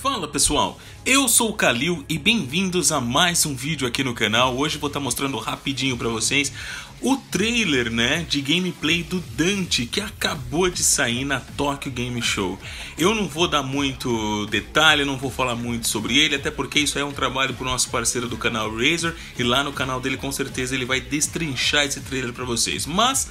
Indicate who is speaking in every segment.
Speaker 1: Fala pessoal, eu sou o Kalil e bem-vindos a mais um vídeo aqui no canal. Hoje vou estar mostrando rapidinho para vocês o trailer, né, de gameplay do Dante que acabou de sair na Tokyo Game Show. Eu não vou dar muito detalhe, não vou falar muito sobre ele, até porque isso é um trabalho pro nosso parceiro do canal Razer e lá no canal dele com certeza ele vai destrinchar esse trailer para vocês. Mas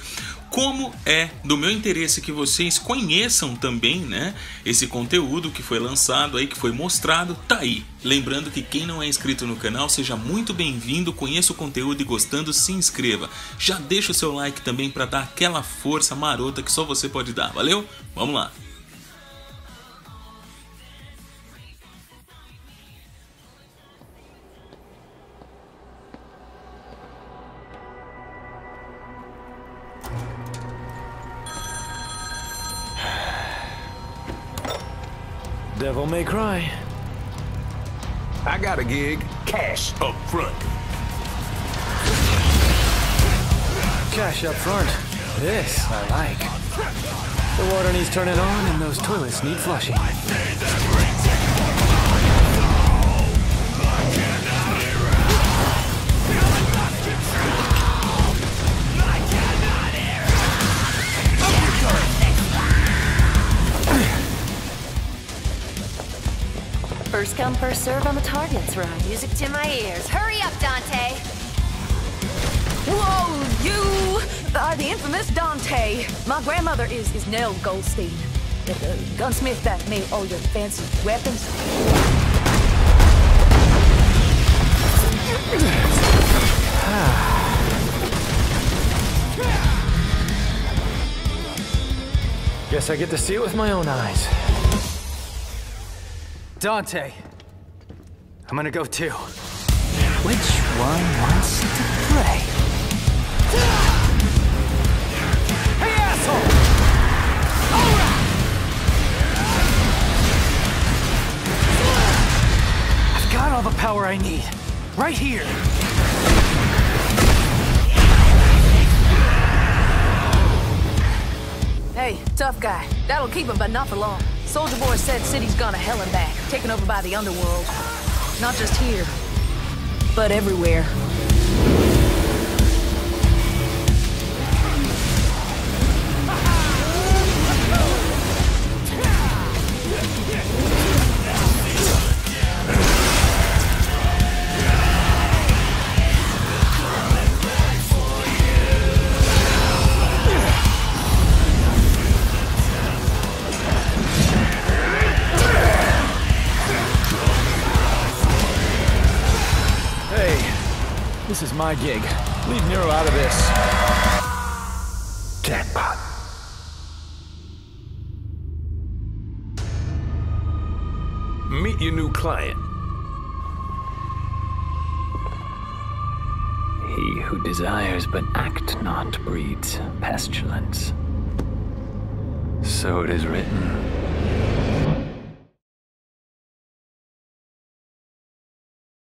Speaker 1: como é do meu interesse que vocês conheçam também, né, esse conteúdo que foi lançado aí, que foi mostrado, tá aí. Lembrando que quem não é inscrito no canal, seja muito bem-vindo, conheça o conteúdo e gostando, se inscreva. Já deixa o seu like também para dar aquela força marota que só você pode dar, valeu? Vamos lá!
Speaker 2: Devil may cry.
Speaker 3: I got a gig. Cash up front.
Speaker 2: Cash up front. This I like. The water needs turning on and those toilets need flushing.
Speaker 4: First come, first serve on the targets run.
Speaker 5: Music to my ears. Hurry up, Dante!
Speaker 4: Whoa, you are the infamous Dante. My grandmother is, is Nell Goldstein, the, the gunsmith that made all your fancy weapons.
Speaker 2: Guess I get to see it with my own eyes. Dante. I'm gonna go too. Which one wants to play? Hey, asshole! I've got all the power I need. Right here.
Speaker 4: Hey, tough guy. That'll keep him, but not for long. Soldier Boy said city's gone to hell and back, taken over by the underworld. Not just here, but everywhere.
Speaker 2: This is my gig. Leave Nero out of this.
Speaker 3: Jackpot. Meet your new client.
Speaker 6: He who desires but act not breeds pestilence. So it is written.